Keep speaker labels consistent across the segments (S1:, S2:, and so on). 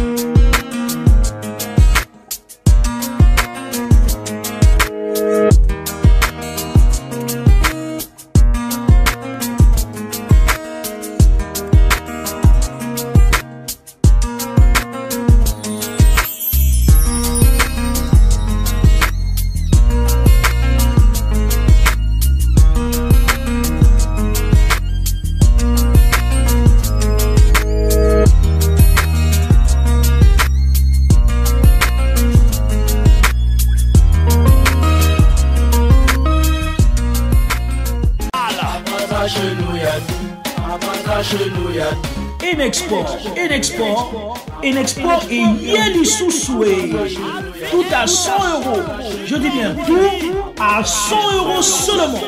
S1: Inexport, Tout à 100 euros. Je dis bien tout à 100 euros seulement.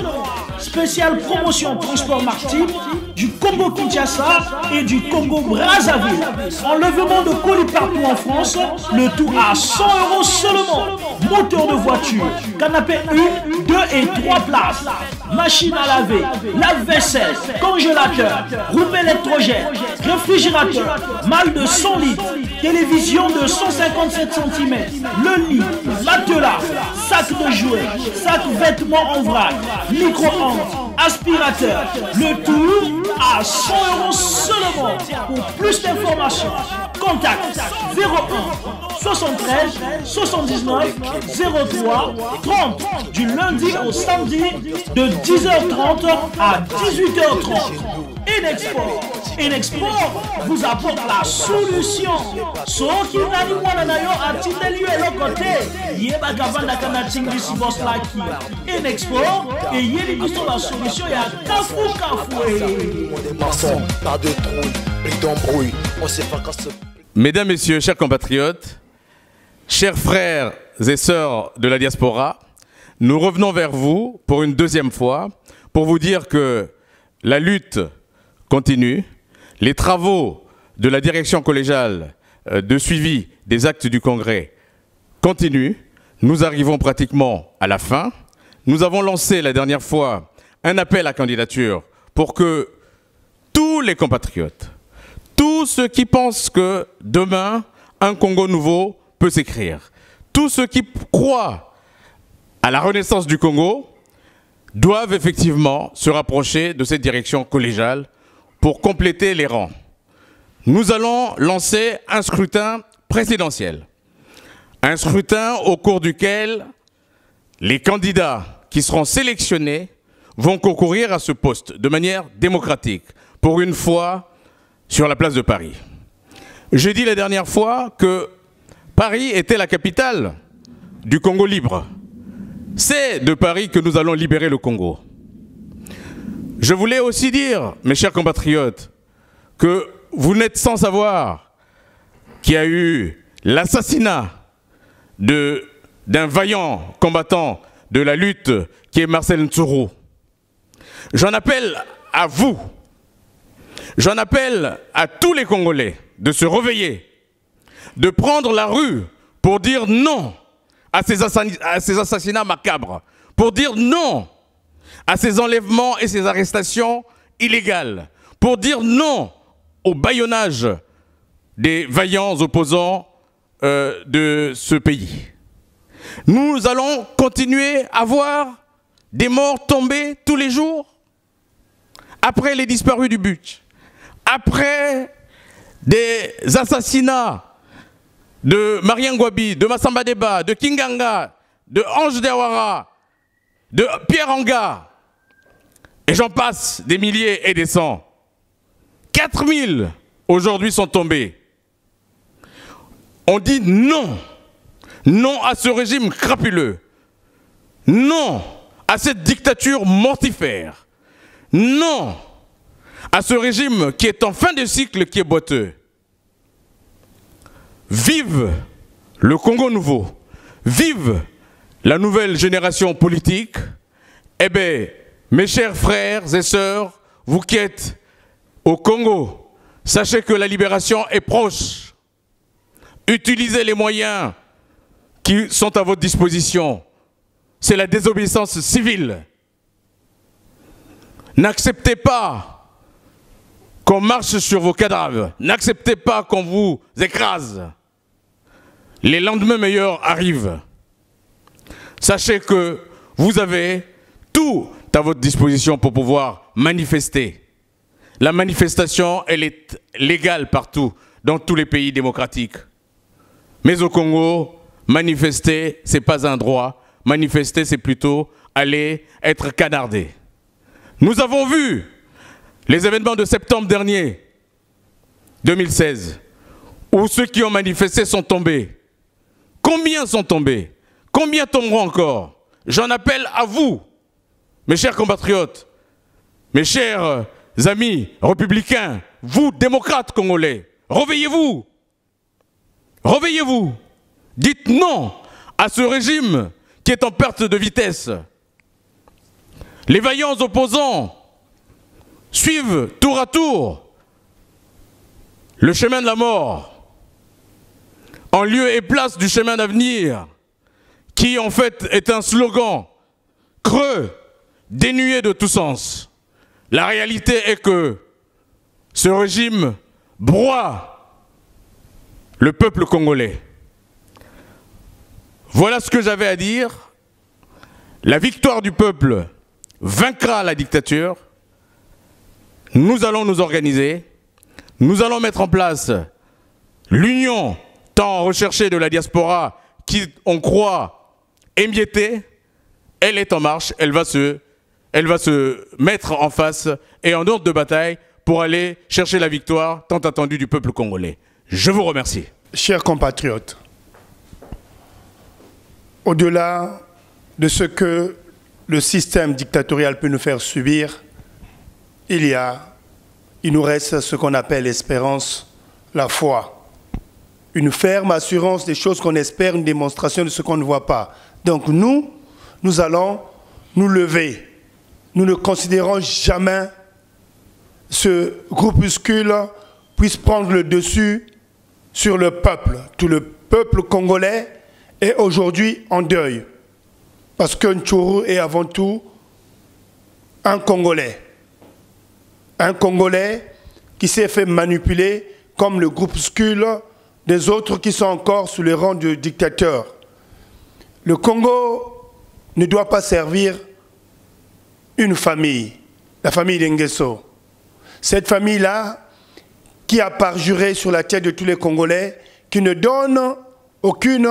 S1: Spéciale promotion transport maritime du Congo Kinshasa et du Congo Brazzaville. Enlèvement de colis partout en France, le tout à 100 euros seulement. Moteur de voiture, canapé 1, 2 et 3 places. Machine à laver, lave-vaisselle, congélateur, roue électrogène, réfrigérateur, malle de 100 litres, télévision de 157 cm, le lit, matelas, sac de jouets, sac vêtements en vrac, micro-ondes, aspirateur, le tout à 100 euros seulement. Pour plus d'informations, contact 01 73 79 03 30 du lundi au samedi de 10h30 à 18h30. Inexport, Inexport vous apporte la solution. soki nani mwana na yo atindeli yo eloko te yebaka vandaka na tingisi bos lakia inexport eyeli biso basolution ya kafukafu
S2: Mesdames, Messieurs, chers compatriotes, chers frères et sœurs de la diaspora, nous revenons vers vous pour une deuxième fois pour vous dire que la lutte continue, les travaux de la direction collégiale euh, de suivi des actes du Congrès continuent. Nous arrivons pratiquement à la fin. Nous avons lancé la dernière fois un appel à candidature pour que tous les compatriotes, tous ceux qui pensent que demain, un Congo nouveau peut s'écrire, tous ceux qui croient à la renaissance du Congo, doivent effectivement se rapprocher de cette direction collégiale pour compléter les rangs. Nous allons lancer un scrutin présidentiel. Un scrutin au cours duquel les candidats qui seront sélectionnés vont concourir à ce poste de manière démocratique, pour une fois sur la place de Paris. J'ai dit la dernière fois que Paris était la capitale du Congo libre. C'est de Paris que nous allons libérer le Congo. Je voulais aussi dire, mes chers compatriotes, que vous n'êtes sans savoir qu'il y a eu l'assassinat d'un vaillant combattant de la lutte qui est Marcel Ntsuru. J'en appelle à vous, j'en appelle à tous les Congolais de se réveiller, de prendre la rue pour dire non à ces, assassinats macabres, pour dire non à ces enlèvements et ces arrestations illégales, pour dire non au bâillonnage des vaillants opposants euh, de ce pays. Nous allons continuer à voir des morts tomber tous les jours après les disparus du but, après des assassinats de Marien Gwabi, de Massamba Deba, de Kinganga, de Ange Dewara, de Pierre Anga, et j'en passe des milliers et des cents. 4000 aujourd'hui sont tombés. On dit non, non à ce régime crapuleux, non à cette dictature mortifère, non à ce régime qui est en fin de cycle, qui est boiteux. Vive le Congo nouveau, vive la nouvelle génération politique. Eh bien, mes chers frères et sœurs, vous qui êtes au Congo, sachez que la libération est proche. Utilisez les moyens qui sont à votre disposition. C'est la désobéissance civile. N'acceptez pas qu'on marche sur vos cadavres. N'acceptez pas qu'on vous écrase. Les lendemains meilleurs arrivent. Sachez que vous avez tout à votre disposition pour pouvoir manifester. La manifestation, elle est légale partout, dans tous les pays démocratiques. Mais au Congo, manifester, c'est pas un droit. Manifester, c'est plutôt aller être canardé. Nous avons vu les événements de septembre dernier, 2016, où ceux qui ont manifesté sont tombés. Combien sont tombés Combien tomberont encore J'en appelle à vous, mes chers compatriotes, mes chers amis républicains, vous, démocrates congolais, réveillez-vous. Réveillez-vous. Dites non à ce régime qui est en perte de vitesse. Les vaillants opposants suivent tour à tour le chemin de la mort en lieu et place du chemin d'avenir qui en fait est un slogan creux, dénué de tout sens. La réalité est que ce régime broie le peuple congolais. Voilà ce que j'avais à dire. La victoire du peuple vaincra la dictature. Nous allons nous organiser. Nous allons mettre en place l'union tant recherchée de la diaspora qui, on croit, émiettée. Elle est en marche. Elle va se, elle va se mettre en face et en ordre de bataille pour aller chercher la victoire tant attendue du peuple congolais. Je vous remercie.
S3: Chers compatriotes, au-delà de ce que le système dictatorial peut nous faire subir, il y a, il nous reste ce qu'on appelle l'espérance, la foi. Une ferme assurance des choses qu'on espère, une démonstration de ce qu'on ne voit pas. Donc nous, nous allons nous lever. Nous ne considérons jamais ce groupuscule puisse prendre le dessus sur le peuple. Tout le peuple congolais est aujourd'hui en deuil. Parce que Nchuru est avant tout un Congolais. Un Congolais qui s'est fait manipuler comme le groupuscule des autres qui sont encore sous le rang du dictateur. Le Congo ne doit pas servir une famille, la famille d'Engeso. Cette famille-là, qui a parjuré sur la tête de tous les Congolais, qui ne donne aucune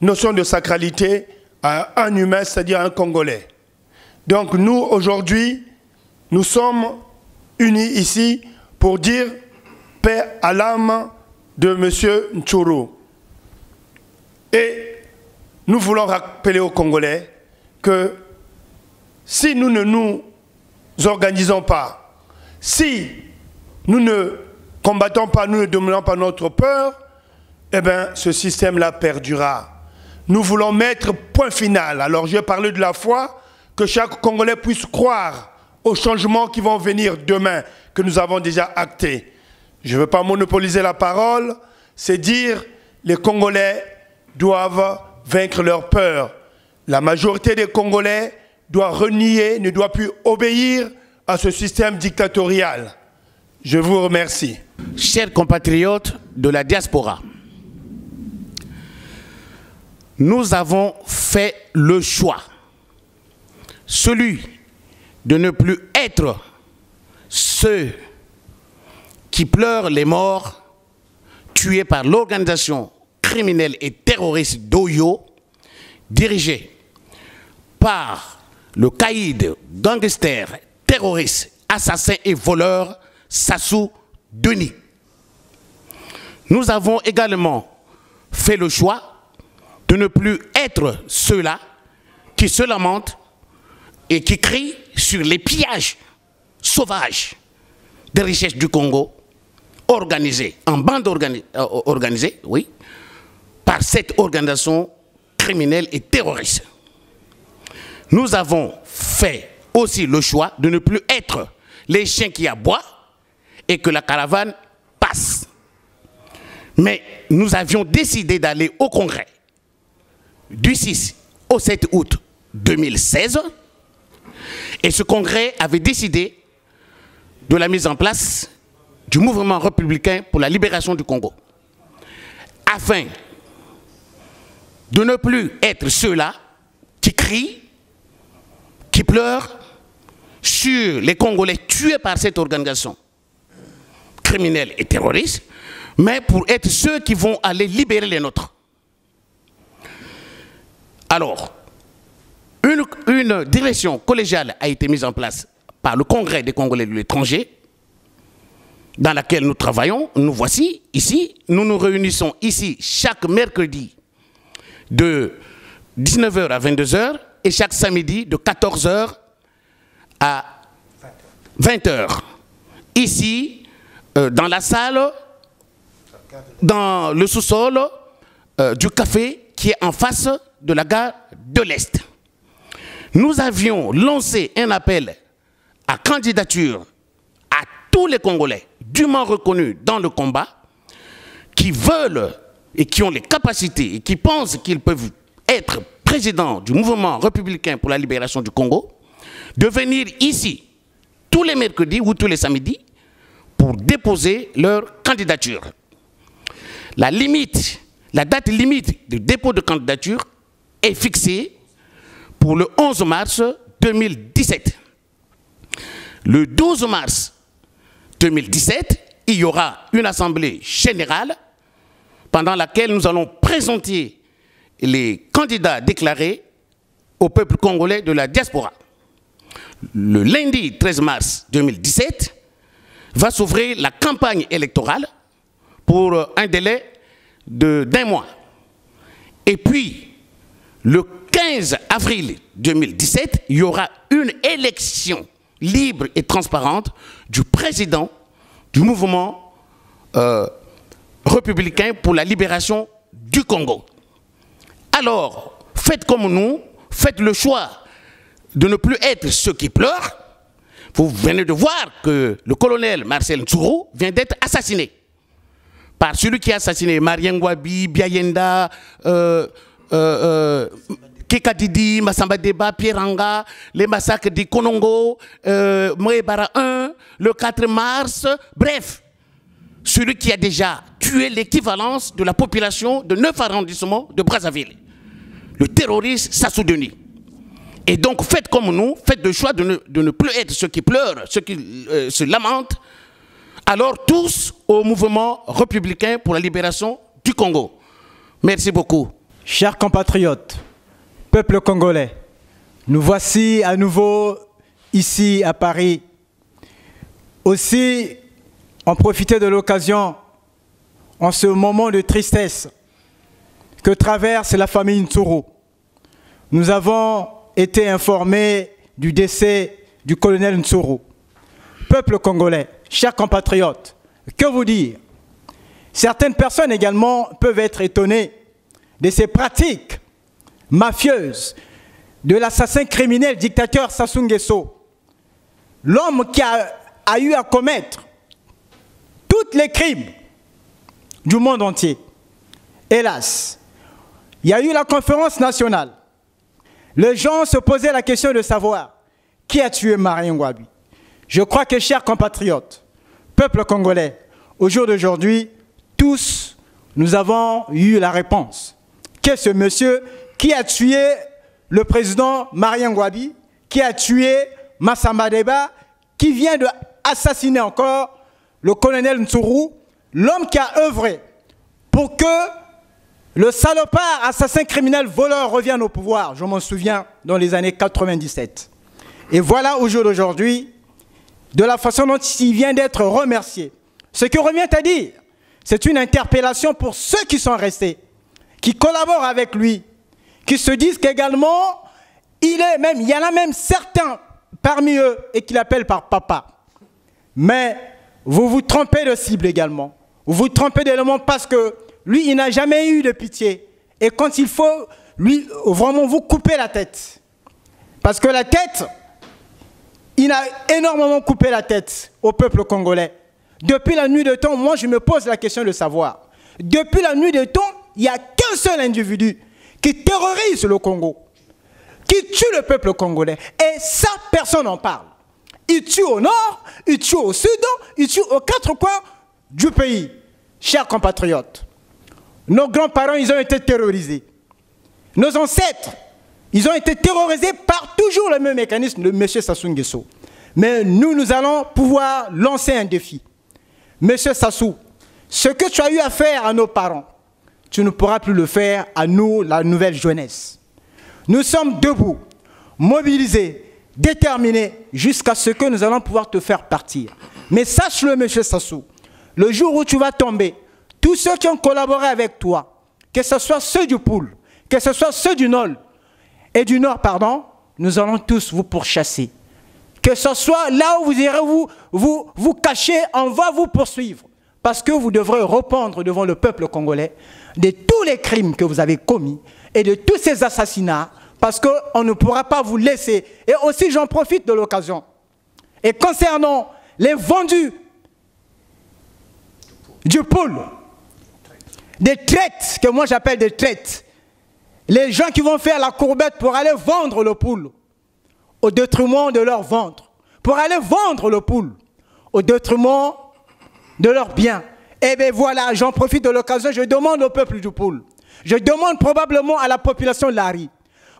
S3: notion de sacralité à un humain, c'est-à-dire un Congolais. Donc nous, aujourd'hui, nous sommes unis ici pour dire paix à l'âme de M. Nchuru. Et nous voulons rappeler aux Congolais que si nous ne nous organisons pas, si nous ne combattons pas, nous ne dominons pas notre peur, eh bien, ce système-là perdura. Nous voulons mettre point final. Alors, je parler de la foi, que chaque Congolais puisse croire aux changements qui vont venir demain, que nous avons déjà actés. Je ne veux pas monopoliser la parole, c'est dire les Congolais doivent vaincre leur peur. La majorité des Congolais doit renier, ne doit plus obéir à ce système dictatorial. Je vous remercie.
S4: Chers compatriotes de la diaspora, nous avons fait le choix, celui de ne plus être ceux qui pleurent les morts tués par l'organisation criminelle et terroriste d'Oyo, dirigée par le caïd, gangster, terroriste, assassin et voleur Sassou Denis. Nous avons également fait le choix de ne plus être ceux-là qui se lamentent et qui crient sur les pillages sauvages des richesses du Congo, organisés, en bande euh, organisée, oui, par cette organisation criminelle et terroriste. Nous avons fait aussi le choix de ne plus être les chiens qui aboient et que la caravane passe. Mais nous avions décidé d'aller au Congrès du 6 au 7 août 2016 et ce Congrès avait décidé de la mise en place du mouvement républicain pour la libération du Congo, afin de ne plus être ceux-là qui crient, qui pleurent sur les Congolais tués par cette organisation criminelle et terroriste, mais pour être ceux qui vont aller libérer les nôtres. Alors, une, une direction collégiale a été mise en place par le Congrès des Congolais de l'étranger, dans laquelle nous travaillons. Nous voici ici. Nous nous réunissons ici chaque mercredi de 19h à 22h et chaque samedi de 14h à 20h. Ici, euh, dans la salle, dans le sous-sol euh, du café qui est en face de la gare de l'Est. Nous avions lancé un appel à candidature à tous les Congolais dûment reconnus dans le combat qui veulent et qui ont les capacités et qui pensent qu'ils peuvent être présidents du mouvement républicain pour la libération du Congo, de venir ici tous les mercredis ou tous les samedis pour déposer leur candidature. La limite, la date limite de dépôt de candidature est fixée pour le 11 mars 2017. Le 12 mars 2017, il y aura une assemblée générale pendant laquelle nous allons présenter les candidats déclarés au peuple congolais de la diaspora. Le lundi 13 mars 2017 va s'ouvrir la campagne électorale pour un délai d'un mois. Et puis, le 15 avril 2017, il y aura une élection libre et transparente du président du mouvement euh, républicain pour la libération du Congo. Alors, faites comme nous, faites le choix de ne plus être ceux qui pleurent. Vous venez de voir que le colonel Marcel Ntsuru vient d'être assassiné par celui qui a assassiné Marien Ngwabi, Biayenda, euh, euh, Kekadidi, Massamba Deba, Pieranga, les massacres du Konongo, euh, 1, le 4 mars, bref, celui qui a déjà tué l'équivalence de la population de 9 arrondissements de Brazzaville, le terroriste Sassou Denis. Et donc faites comme nous, faites le choix de ne, de ne plus être ceux qui pleurent, ceux qui euh, se lamentent, alors tous au mouvement républicain pour la libération du Congo. Merci beaucoup.
S5: Chers compatriotes, peuple congolais, nous voici à nouveau ici à Paris. Aussi, en profiter de l'occasion, en ce moment de tristesse que traverse la famille Ntsuru. Nous avons été informés du décès du colonel Ntsuru. Peuple congolais, chers compatriotes, que vous dire? Certaines personnes également peuvent être étonnées de ces pratiques mafieuses de l'assassin criminel dictateur Sassou l'homme qui a, eu à commettre tous les crimes du monde entier. Hélas, il y a eu la conférence nationale. Les gens se posaient la question de savoir qui a tué Marien Ngwabi. Je crois que, chers compatriotes, peuple congolais, au jour d'aujourd'hui, tous, nous avons eu la réponse. Qu'est ce monsieur qui a tué le président Marien Ngwabi, qui a tué Massamba Deba, qui vient d'assassiner encore le colonel Ntsuru, l'homme qui a œuvré pour que le salopard, assassin criminel, voleur revienne au pouvoir. Je m'en souviens dans les années 97. Et voilà au jour d'aujourd'hui, de la façon dont il vient d'être remercié. Ce que revient à dire, c'est une interpellation pour ceux qui sont restés, qui collaborent avec lui, qui se disent qu'également, il est même, il y en a même certains parmi eux et qui l'appellent par papa. Mais vous vous trompez de cible également. Vous vous trompez d'élément parce que lui, il n'a jamais eu de pitié. Et quand il faut, lui, vraiment vous couper la tête. Parce que la tête, il a énormément coupé la tête au peuple congolais. Depuis la nuit de temps, moi je me pose la question de savoir. Depuis la nuit de temps, il n'y a qu'un seul individu qui terrorise le Congo, qui tue le peuple congolais. Et ça, personne n'en parle. Ils tuent au nord, ils tuent au sud, ils tuent aux quatre coins du pays. Chers compatriotes, nos grands-parents, ils ont été terrorisés. Nos ancêtres, ils ont été terrorisés par toujours le même mécanisme de M. Sassou Nguesso. Mais nous, nous allons pouvoir lancer un défi. Monsieur Sassou, ce que tu as eu à faire à nos parents, tu ne pourras plus le faire à nous, la nouvelle jeunesse. Nous sommes debout, mobilisés, déterminés, jusqu'à ce que nous allons pouvoir te faire partir. Mais sache-le, monsieur Sassou, le jour où tu vas tomber, tous ceux qui ont collaboré avec toi, que ce soit ceux du Poule, que ce soit ceux du Nord, et du Nord, pardon, nous allons tous vous pourchasser. Que ce soit là où vous irez vous, vous, vous cacher, on va vous poursuivre. Parce que vous devrez répondre devant le peuple congolais de tous les crimes que vous avez commis et de tous ces assassinats, parce qu'on ne pourra pas vous laisser. Et aussi, j'en profite de l'occasion. Et concernant les vendus du pôle, des traites, que moi j'appelle des traites, les gens qui vont faire la courbette pour aller vendre le poule au détriment de leur ventre, pour aller vendre le poule au détriment de leurs biens. Eh bien voilà, j'en profite de l'occasion, je demande au peuple du poule, je demande probablement à la population de Lari,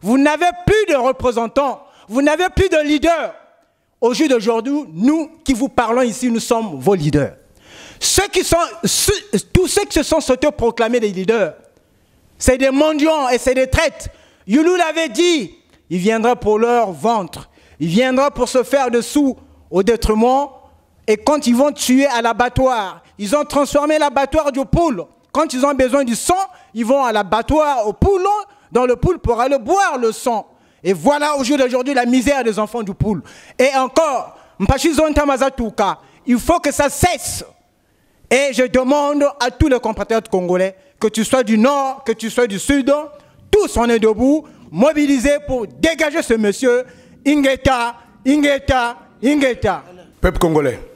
S5: vous n'avez plus de représentants, vous n'avez plus de leaders. Au jour d'aujourd'hui, nous qui vous parlons ici, nous sommes vos leaders. Ceux qui sont, tous ceux qui se sont proclamés des leaders, c'est des mendiants et c'est des traites. Youlou l'avait dit, il viendra pour leur ventre, il viendra pour se faire dessous au détriment. Et quand ils vont tuer à l'abattoir, ils ont transformé l'abattoir du poule. Quand ils ont besoin du sang, ils vont à l'abattoir au poule, dans le poule pour aller boire le sang. Et voilà au jour d'aujourd'hui la misère des enfants du poule. Et encore, il faut que ça cesse. Et je demande à tous les compatriotes congolais, que tu sois du nord, que tu sois du sud, tous on est debout, mobilisés pour dégager ce monsieur, Ingeta, Ingeta, Ingeta.
S6: Peuple congolais.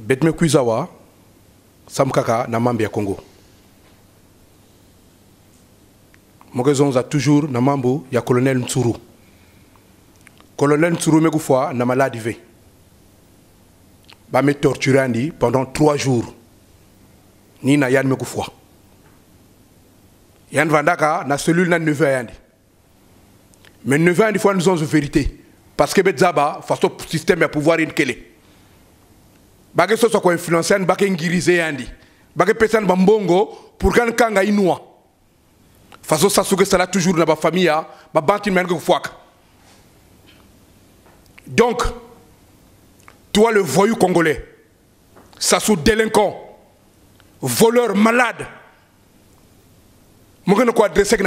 S6: Betme Kuizawa, Samkaka, Namambia Congo. Mogezonza toujours Namambo, ya colonel Ntsuru colonel Ntsuru Megoufwa na malade ve. Ba me torturé pendant trois jours. Ni na Yann Megoufwa Yann Vandaka na cellule na neveu yandi mais neveu yandi fois nous avons vérité. Parce que betzaba façon système à pouvoir in kele bage so so ko influencer ba ke ngirize yandi bage pesan bambongo pour kan kanga inua. Façon que ça toujours na ba famille ba bantin men ko fwaka donc, toi le voyou congolais, sous délinquant, voleur malade, je ne quoi adresser que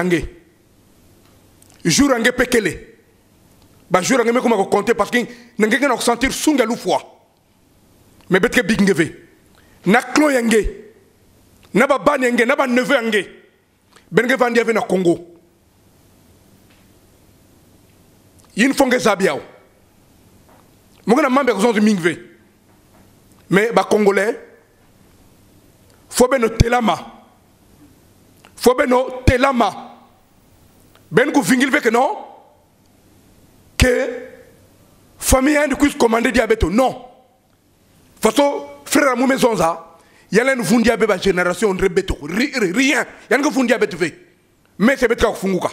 S6: jour angé pekele ba jour angé comment compter parce que na sunga lu me beteke bigi ve na clon ya nge na babani ya nge na baneve ya nge benenge vandi ave na congo. Ye ni fo nge za biao mo nge na mambe ya kozonzo mingi ve me bacongolais fo beno telama fo beno telama. Beni kuvingili veke no ke famille yandi kuizi komande diabeto non. faso frère mume zonza yalen fundia be ba génération re beto rien. Yan ko fundia beto fe mais c'est beto funguka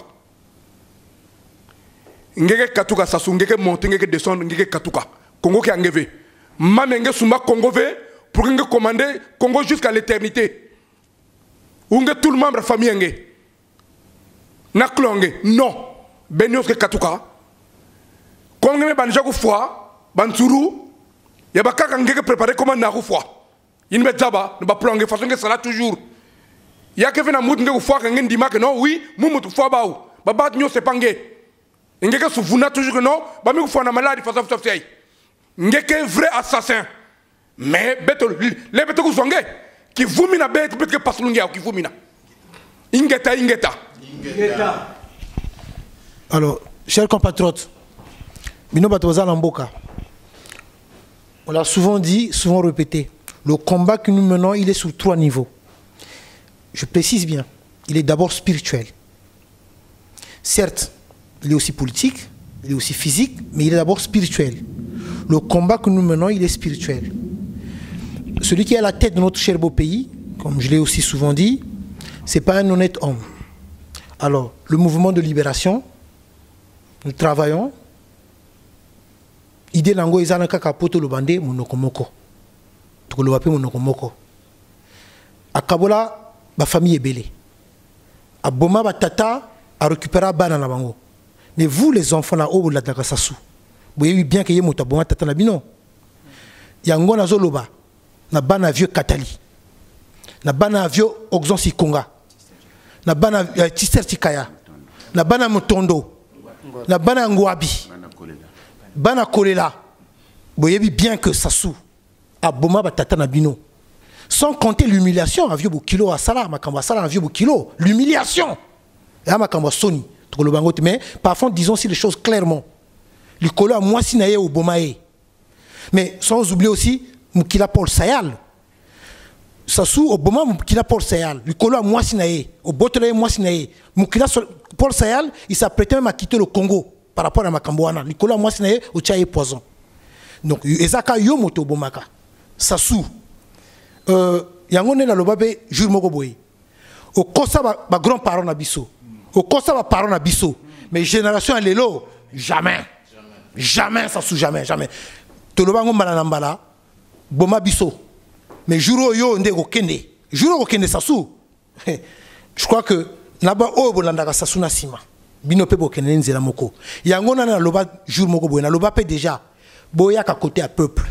S6: ngeke katuka sasu ngeke monte ngeke descendre ngeke katuka. Congo ke angeve mame nge sumba congo ve pour nge commander congo jusqu'à l'éternité. Unge tout le membre famille nge na klonge non. Benyo ke katuka. Konge me banjaku foi bantsuru ya bakaka ngeke préparer comment na ku foi. Il me zaba, ne ba plonge façon que ça là toujours. Ya ke vena mut ngeke foi ngeke ndima que non, oui, mumu tu foi baou. Baba nyo sepangé. Ngeke souvuna toujours que non, ba mi ku foi na maladie façon façon ngeke vrai assassin mais beto le beto kuzonge qui vumina beto beto ke pasulungi qui vumina ingeta ingeta ingeta
S7: alors chers compatriotes bino bato Lamboka on l'a souvent dit souvent répété le combat que nous menons il est sur trois niveaux je précise bien il est d'abord spirituel certes il est aussi politique, il est aussi physique, mais il est d'abord spirituel. Le combat que nous menons, il est spirituel. Celui qui est à la tête de notre cher beau pays, comme je l'ai aussi souvent dit, c'est pas un honnête homme. Alors, le mouvement de libération, nous travaillons. idée na yango eza na kaka po toloba nde monoko moko. Tokoloba mpe monoko moko. Akabola bafamille ebele. Aboma batata arécupéra bana na bango. Mais vous les enfants na oyo bolandaka sasu boyebi bien ke ye moto aboma tata na bino. Yango nazoloba na bana ya vieux katali. Na bana ya vieux oxon sikonga. Na bana euh, ya tister sikaya na bana ya motondo. Na bana ya ngwabi Bana Kolela. Voyez bien que Sassou aboma ba tata na bino. Sans compter l'humiliation à vieux Bukilo à Sala, Makamba Sala à vieux Bukilo. L'humiliation. Et à Makamba Sony. Mais parfois, disons aussi les choses clairement. Likolo a moi sinaye au Bomae. Mais sans oublier aussi Mukila Paul Sayal. Sassou au Boma Mukila Paul Sayal. Likolo a moi sinaye. Au Botele moi sinaye. Mukila Paul Sayal, il s'apprêtait même à quitter le Congo par rapport à Makambouana. Likolo a moi sinaye au Tchaye Poison. Donc, Ezaka Yomoto Bomaka. Sassou. Euh, yango nde naloba mpe jour moko boye. Okosa bagrand ba parent na biso. Okosa baparent na biso. Mais génération ya lelo jamais. Jamais sasu jamais jamais. Toloba yango na boma biso. Mais jour oyo nde ekokende jour okokende sasu je crois que na ba oyo bolandaka sasu na bino mpe bokende nzela moko. Yango nani naloba jour moko boye naloba mpe déjà boyaka côté ya peuple.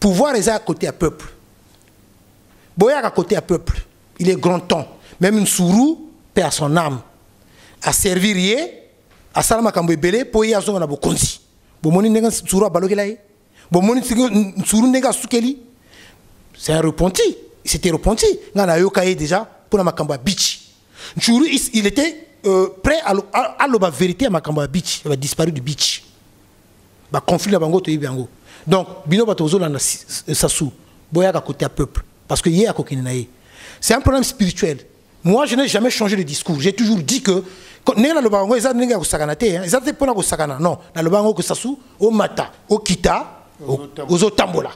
S7: Pouvoir eza ya côté ya peuple. Boyaka côté à peuple. Il est grand temps. Même sourou paix à son âme à servir ye asala makambo ebele mpo ye azonga na bokonzi. Bomoni ndenge nsuru abalokela ye. Bomoni nsuru ndenge asukeli. C'est un repenti. C'était repenti. Ngai nayoka ye déjà mpona makambo ya bichi nsuru il était euh, prêt aloba vérité ya makambo ya bichi ya badisparu du bichi baconflit na bango toyebi yango. Donc bino bato ozolanda sasu boyaka côté ya peuple parce que hier c'est un problème spirituel. Moi je n'ai jamais changé de discours. J'ai toujours dit que ndenge naloba yango eza ndenge ya kosakana te eza te mpona kosakana. Non naloba yango ke sasu omata okita ozotambola.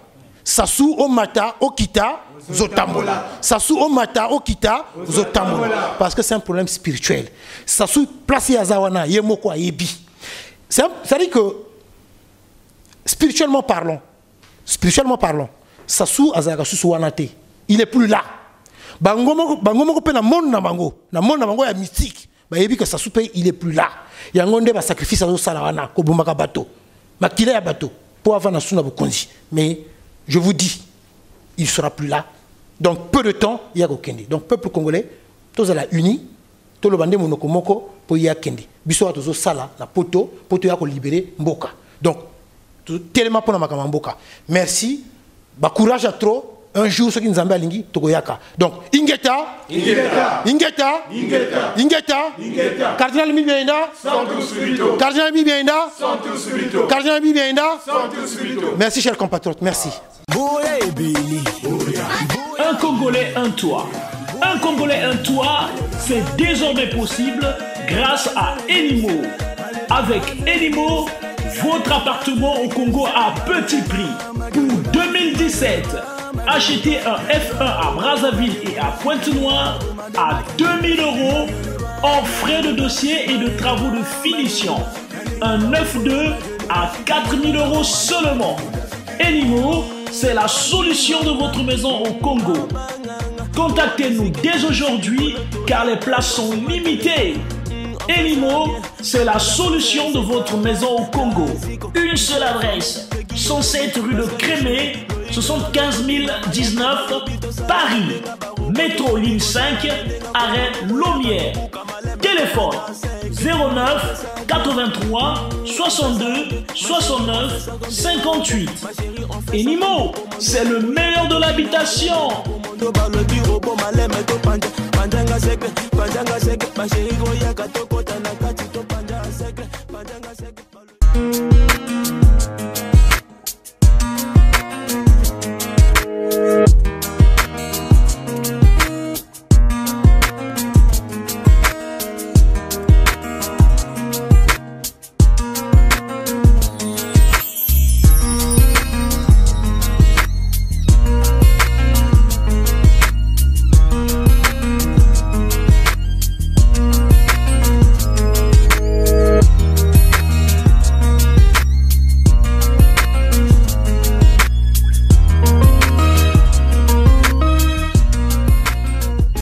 S7: sasu omata okita ozotambola sasu omata okita ozotambola parce que c'est un problème spirituel. Sasu place ye aza wana ye moko ayebi c'est à dire que spirituellement parlant spirituellement parlant sasu azalaka susu wana te il est plus là. Bango moko mpe na monde na bango na monde na bango ya mystique bayebi ke sasu mpe il est plus là. Yango nde basacrifice azosala wana kobomaka bato makila ya bato mpo avanda su na bokonzi. Mais je vous dis il sera plus là donc peu de temps ya kokende donc peuple congolais tozala uni toloba nde monoko moko mpo ye akende biso awa tozosala na poto mpo toya kolibere mboka. Donc telema mpo na makambo ya mboka. Merci. Bacourage à trop un jour soki nzambe alingi tokoyaka donc ingeta. Ingeta. Ingeta. Ingeta. Cardinal mibienda. Cardinal mibienda. Cardinal mibienda. Merci cher compatriote merci.
S1: Un congolais un toit un congolais un toit c'est désormais possible grâce à Elimo avec Elimo votre appartement au Congo à petit prix. Pour 2017. Achetez un F1 à Brazzaville et à Pointe-Noire à 2000 euros en frais de dossier et de travaux de finition. Un 9-2 à 4000 euros seulement. Elimo, c'est la solution de votre maison au Congo. Contactez-nous dès aujourd'hui car les places sont limitées. Elimo, c'est la solution de votre maison au Congo. Une seule adresse, 107 rue de Crémé, 75 019, Paris. Métro ligne 5, arrêt Lomière. Téléphone 09 83 62 69 58. Elimo, c'est le meilleur de l'habitation.